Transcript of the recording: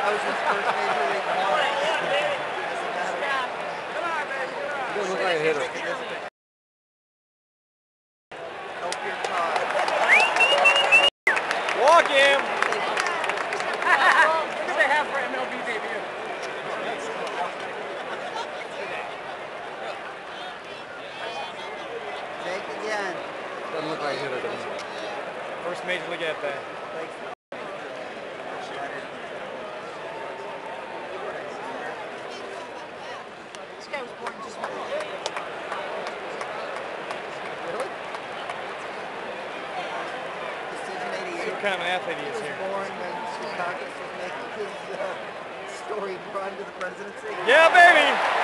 That was his first major league ball. He doesn't look like a hitter. Walk him! what do they have for MLB debut? Doesn't look like a hitter, does? First major league at bat. Guy was born just one Really? Decision 88. What kind of an athlete he is was here. born when Dukakis was making his uh, story run to the presidency. Yeah, baby.